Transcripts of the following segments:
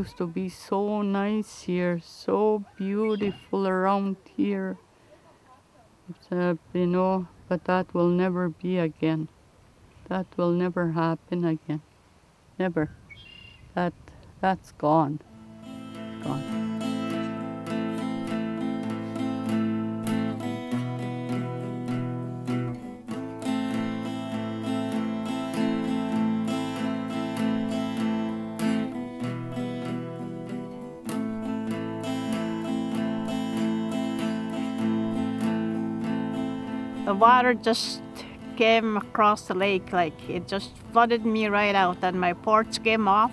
used to be so nice here, so beautiful around here. Uh, you know, but that will never be again. That will never happen again. Never. That that's gone. Gone. Water just came across the lake like it just flooded me right out and my porch came off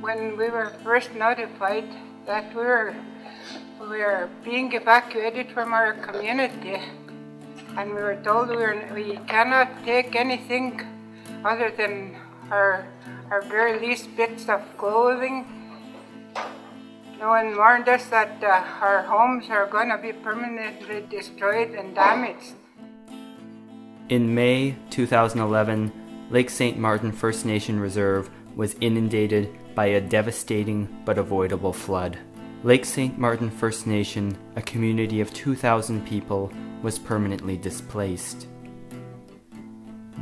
when we were first notified that we were we were being evacuated from our community and we were told we, were, we cannot take anything other than our, our very least bits of clothing. No one warned us that uh, our homes are going to be permanently destroyed and damaged. In May 2011, Lake St. Martin First Nation Reserve was inundated by a devastating but avoidable flood. Lake St. Martin First Nation, a community of 2,000 people, was permanently displaced.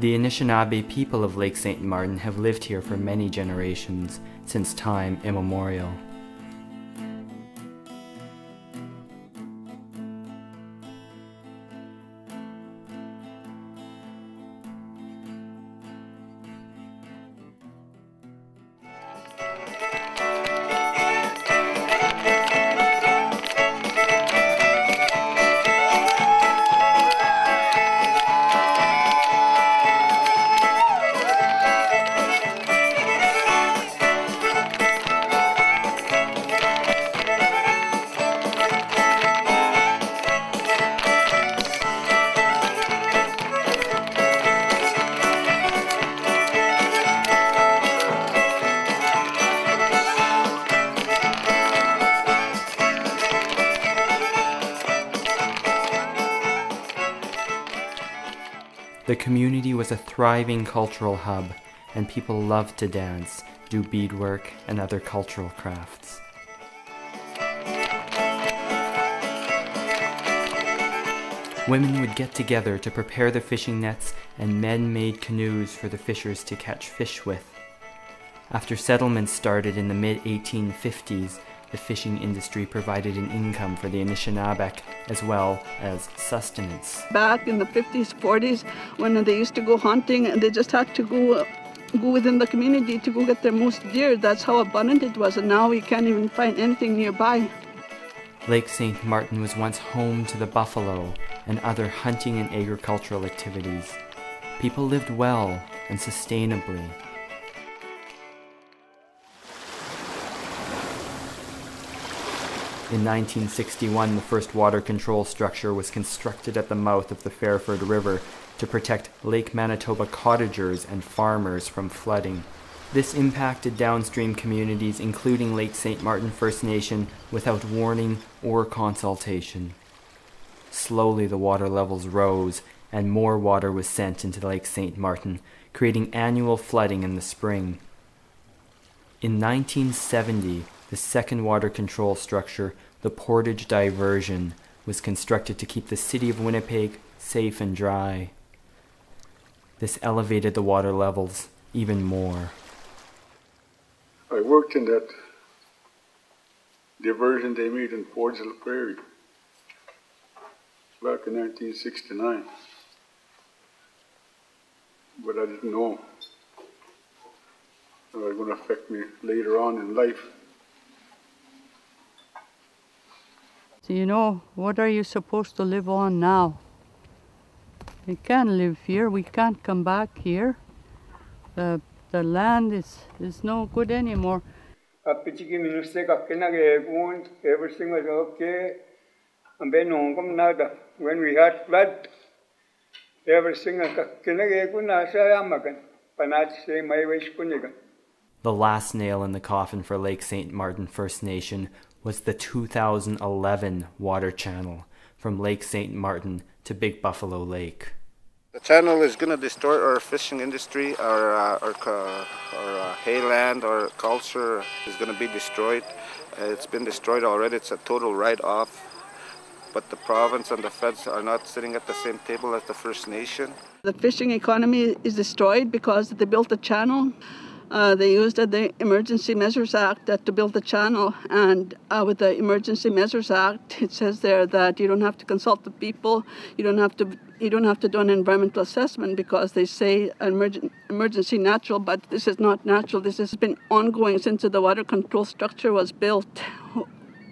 The Anishinaabe people of Lake St. Martin have lived here for many generations, since time immemorial. Community was a thriving cultural hub, and people loved to dance, do beadwork, and other cultural crafts. Women would get together to prepare the fishing nets, and men made canoes for the fishers to catch fish with. After settlements started in the mid 1850s, the fishing industry provided an income for the Anishinaabeg as well as sustenance. Back in the 50s, 40s, when they used to go hunting, and they just had to go go within the community to go get their moose deer. That's how abundant it was, and now we can't even find anything nearby. Lake St. Martin was once home to the buffalo and other hunting and agricultural activities. People lived well and sustainably In 1961, the first water control structure was constructed at the mouth of the Fairford River to protect Lake Manitoba cottagers and farmers from flooding. This impacted downstream communities, including Lake St. Martin First Nation, without warning or consultation. Slowly, the water levels rose, and more water was sent into Lake St. Martin, creating annual flooding in the spring. In 1970, the second water control structure, the Portage Diversion, was constructed to keep the city of Winnipeg safe and dry. This elevated the water levels even more. I worked in that diversion they made in Portage La Prairie back in 1969. But I didn't know it was going to affect me later on in life. So you know, what are you supposed to live on now? We can't live here. We can't come back here. The, the land is, is no good anymore. Everything was okay. And then when we had flood, everything the last nail in the coffin for Lake St. Martin First Nation was the 2011 water channel from Lake St. Martin to Big Buffalo Lake. The channel is going to destroy our fishing industry, our uh, our, ca- our uh, hayland, our culture is going to be destroyed. Uh, it's been destroyed already. It's a total write-off. But the province and the feds are not sitting at the same table as the First Nation. The fishing economy is destroyed because they built a channel. Uh, they used the Emergency Measures Act to build the channel, and uh, with the Emergency Measures Act, it says there that you don't have to consult the people, you don't have to, you don't have to do an environmental assessment because they say emergen- emergency natural, but this is not natural. This has been ongoing since the water control structure was built.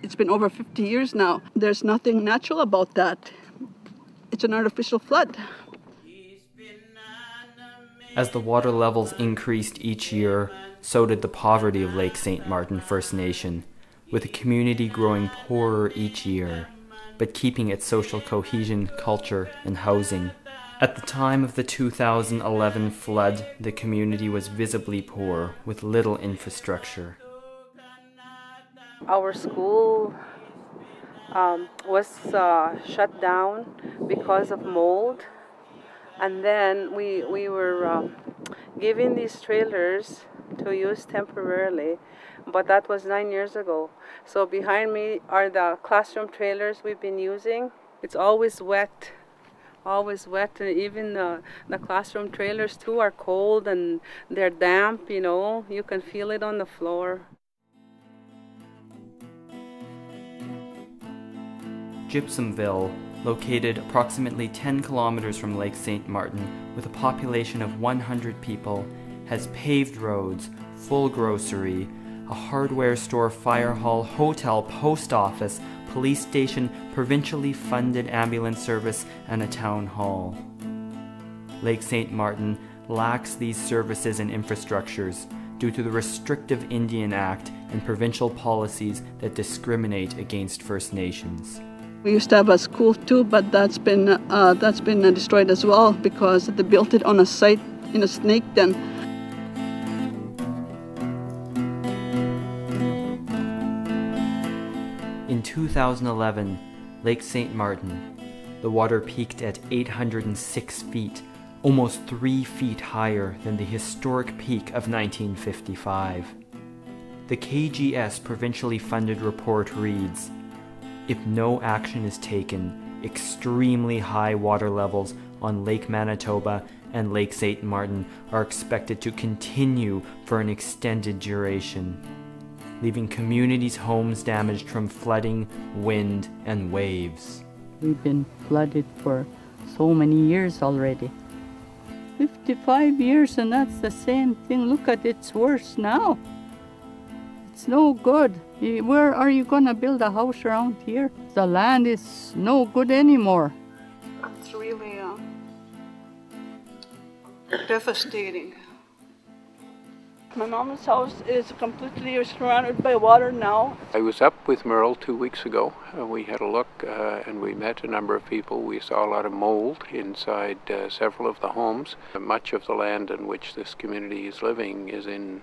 It's been over 50 years now. There's nothing natural about that. It's an artificial flood. As the water levels increased each year, so did the poverty of Lake St. Martin First Nation, with the community growing poorer each year, but keeping its social cohesion, culture, and housing. At the time of the 2011 flood, the community was visibly poor, with little infrastructure. Our school um, was uh, shut down because of mold and then we we were um, given these trailers to use temporarily but that was nine years ago. So behind me are the classroom trailers we've been using. It's always wet always wet and even the, the classroom trailers too are cold and they're damp you know you can feel it on the floor. Gypsumville, located approximately 10 kilometers from Lake St. Martin with a population of 100 people, has paved roads, full grocery, a hardware store, fire hall, hotel, post office, police station, provincially funded ambulance service, and a town hall. Lake St. Martin lacks these services and infrastructures due to the restrictive Indian Act and provincial policies that discriminate against First Nations. We used to have a school too, but that's been uh, that's been destroyed as well because they built it on a site in a snake den. In 2011, Lake St. Martin, the water peaked at 806 feet, almost three feet higher than the historic peak of 1955. The KGS provincially funded report reads If no action is taken, extremely high water levels on Lake Manitoba and Lake St. Martin are expected to continue for an extended duration, leaving communities' homes damaged from flooding, wind, and waves. We've been flooded for so many years already. 55 years, and that's the same thing. Look at it's worse now. It's no good. Where are you going to build a house around here? The land is no good anymore. It's really uh, devastating. My mom's house is completely surrounded by water now. I was up with Merle two weeks ago. Uh, we had a look uh, and we met a number of people. We saw a lot of mold inside uh, several of the homes. Much of the land in which this community is living is in,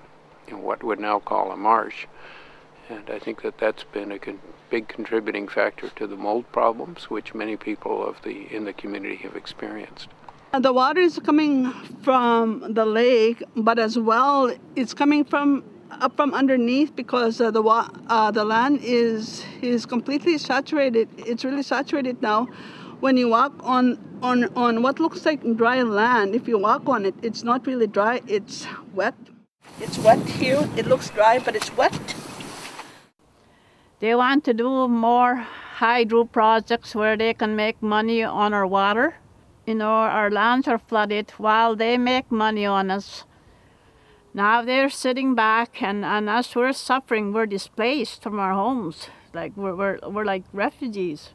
in what we'd now call a marsh. And I think that that's been a con- big contributing factor to the mold problems which many people of the in the community have experienced. The water is coming from the lake, but as well, it's coming from up from underneath because uh, the uh, the land is is completely saturated. It's really saturated now. When you walk on on on what looks like dry land, if you walk on it, it's not really dry. It's wet. It's wet here. It looks dry, but it's wet. They want to do more hydro projects where they can make money on our water. You know, our lands are flooded while they make money on us. Now they're sitting back, and, and as we're suffering, we're displaced from our homes. Like we're, we're, we're like refugees.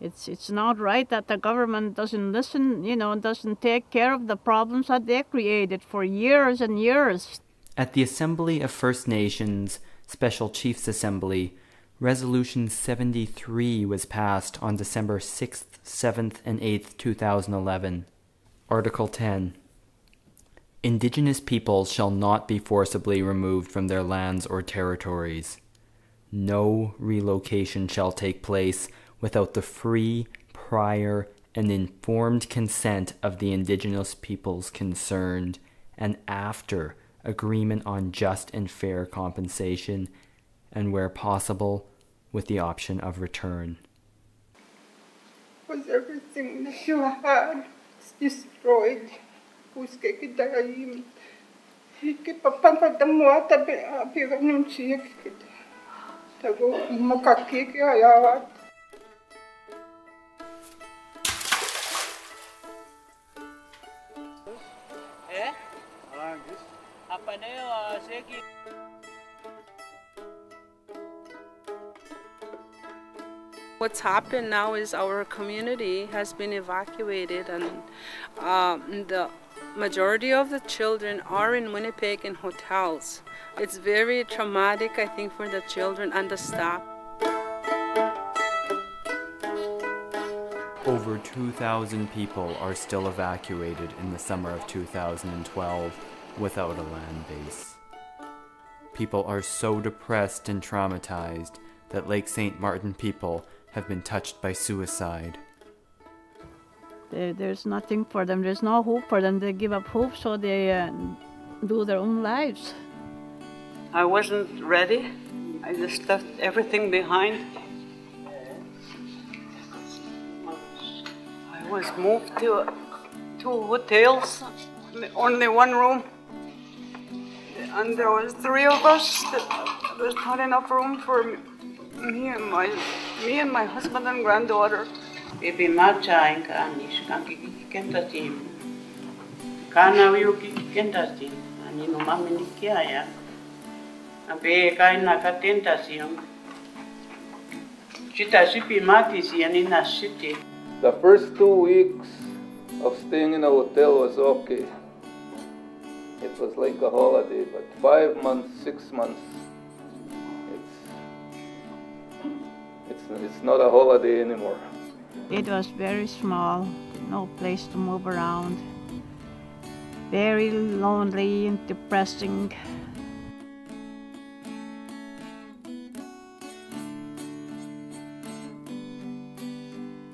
It's, it's not right that the government doesn't listen, you know, doesn't take care of the problems that they created for years and years. At the Assembly of First Nations Special Chiefs Assembly, Resolution 73 was passed on December 6th, 7th, and 8th, 2011. Article 10 Indigenous peoples shall not be forcibly removed from their lands or territories. No relocation shall take place without the free, prior, and informed consent of the indigenous peoples concerned, and after agreement on just and fair compensation, and where possible, with the option of return. Was everything that you had destroyed? Busqué. What's happened now is our community has been evacuated, and um, the majority of the children are in Winnipeg in hotels. It's very traumatic, I think, for the children and the staff. Over 2,000 people are still evacuated in the summer of 2012 without a land base. People are so depressed and traumatized that Lake St. Martin people have been touched by suicide. There, there's nothing for them. There's no hope for them. They give up hope, so they uh, do their own lives. I wasn't ready. I just left everything behind. I was moved to two hotels, only one room. And there was three of us. There was not enough room for me and my me and my husband and granddaughter. Baby macha inka anish kan kenta tim. Kana wiu kiki kenta tim. Ani no mami ni kia ya. Abe kai na ka tenta siam. Chita sipi mati si ani na siti. The first two weeks of staying in a hotel was okay. It was like a holiday, but five months, six months, it's, it's not a holiday anymore. It was very small, no place to move around. Very lonely and depressing.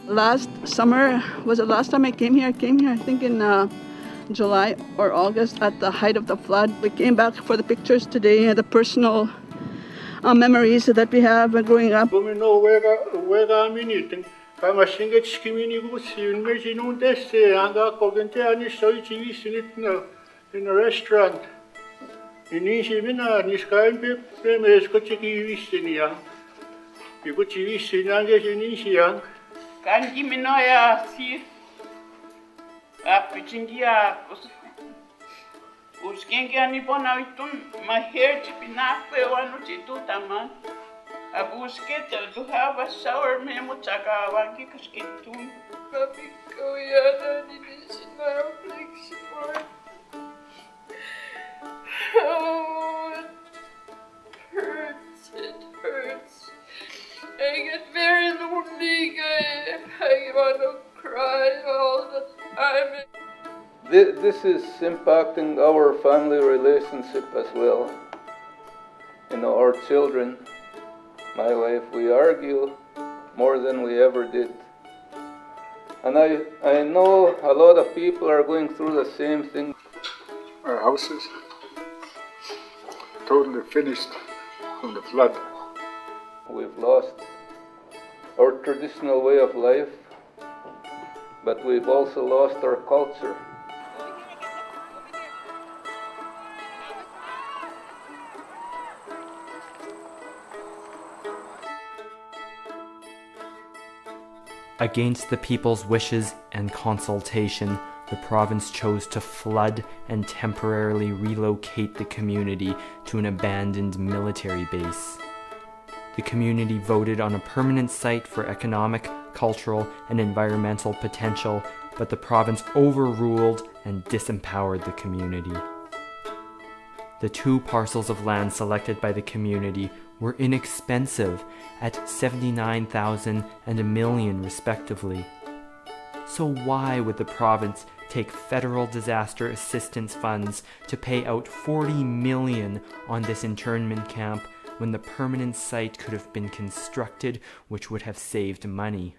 Last summer was the last time I came here. I came here, I think, in uh, July or August at the height of the flood. We came back for the pictures today, the personal uh, memories that we have growing up. Domino wega wega miniting. Kama singet skimini gusi un mezi nun deste anga kogente ani soi chivi sinit na in a restaurant. In isi mina niskain pe pe me sko chiki vistini ya. Iku chivi sinange sinisi yang. Kan gimino ya si. Apichingia Uskengi ani bona itun maher chipinape wanu chitu taman. Abuskete tu have a sour memo chaka wanki kaskitun. Papi kuyana ni nisina flexible. Oh, it hurts, it hurts. I get very lonely. I, I to cry all the time. This is impacting our family relationship as well. You know, our children, my wife, we argue more than we ever did. And I, I know a lot of people are going through the same thing. Our houses totally finished from the flood. We've lost our traditional way of life, but we've also lost our culture. Against the people's wishes and consultation, the province chose to flood and temporarily relocate the community to an abandoned military base. The community voted on a permanent site for economic, cultural, and environmental potential, but the province overruled and disempowered the community. The two parcels of land selected by the community were inexpensive at 79,000 and a million respectively. So why would the province take federal disaster assistance funds to pay out 40 million on this internment camp when the permanent site could have been constructed which would have saved money?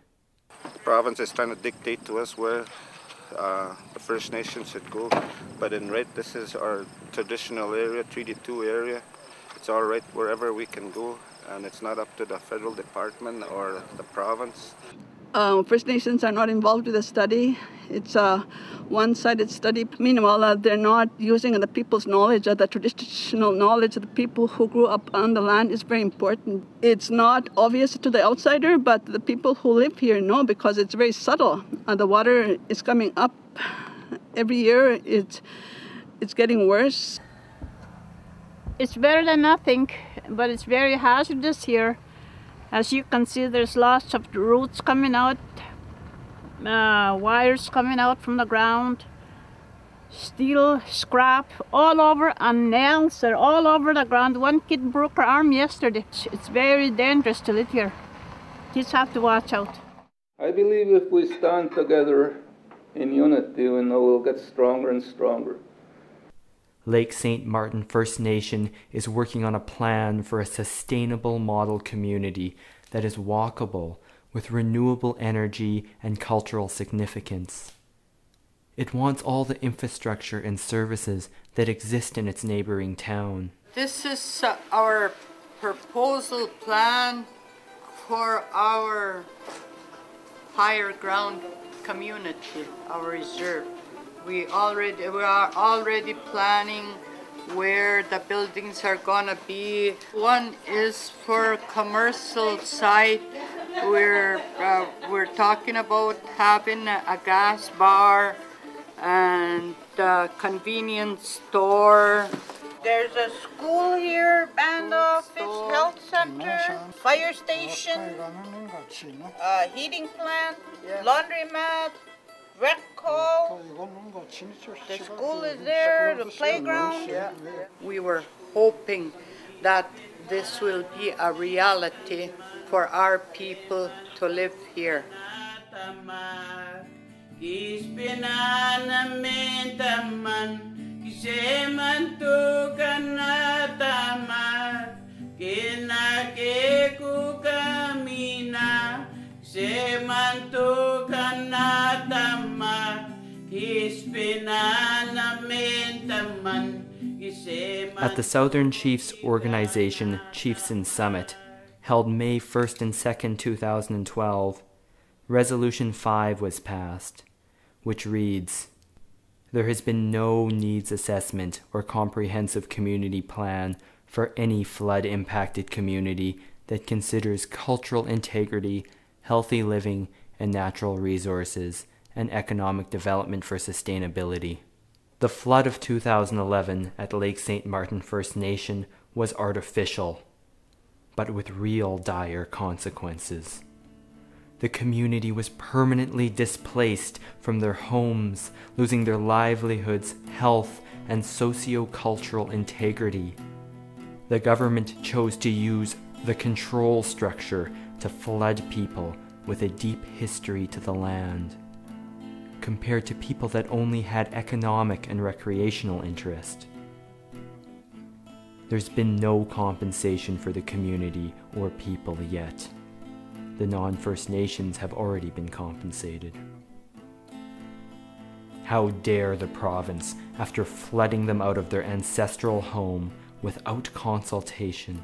The province is trying to dictate to us where uh, the First Nations should go, but in red this is our traditional area, Treaty 2 area. It's all right wherever we can go, and it's not up to the federal department or the province. Uh, First Nations are not involved with the study. It's a one-sided study. Meanwhile, uh, they're not using the people's knowledge, the traditional knowledge of the people who grew up on the land is very important. It's not obvious to the outsider, but the people who live here know because it's very subtle. Uh, the water is coming up every year. It's it's getting worse. It's better than nothing, but it's very hazardous here. As you can see, there's lots of roots coming out, uh, wires coming out from the ground, steel scrap all over, and nails are all over the ground. One kid broke her arm yesterday. It's very dangerous to live here. Kids have to watch out. I believe if we stand together in unity, we know we'll get stronger and stronger. Lake St. Martin First Nation is working on a plan for a sustainable model community that is walkable with renewable energy and cultural significance. It wants all the infrastructure and services that exist in its neighboring town. This is our proposal plan for our higher ground community, our reserve. We already we are already planning where the buildings are gonna be. One is for commercial site. We're uh, we're talking about having a, a gas bar and a convenience store. There's a school here, band office, health center, fire station, uh, heating plant, laundromat, rec hall. The school is there, the playground. We were hoping that this will be a reality for our people to live here. At the Southern Chiefs Organization Chiefs' Chieftain Summit, held May 1st and 2nd, 2012, Resolution 5 was passed, which reads There has been no needs assessment or comprehensive community plan for any flood impacted community that considers cultural integrity, healthy living, and natural resources, and economic development for sustainability. The flood of 2011 at Lake St. Martin First Nation was artificial, but with real dire consequences. The community was permanently displaced from their homes, losing their livelihoods, health, and socio-cultural integrity. The government chose to use the control structure to flood people with a deep history to the land compared to people that only had economic and recreational interest. There's been no compensation for the community or people yet. The non First Nations have already been compensated. How dare the province, after flooding them out of their ancestral home without consultation,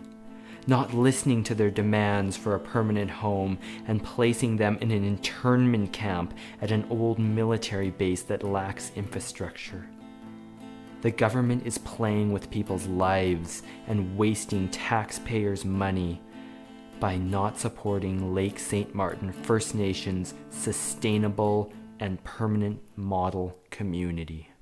not listening to their demands for a permanent home and placing them in an internment camp at an old military base that lacks infrastructure. The government is playing with people's lives and wasting taxpayers' money by not supporting Lake St. Martin First Nations sustainable and permanent model community.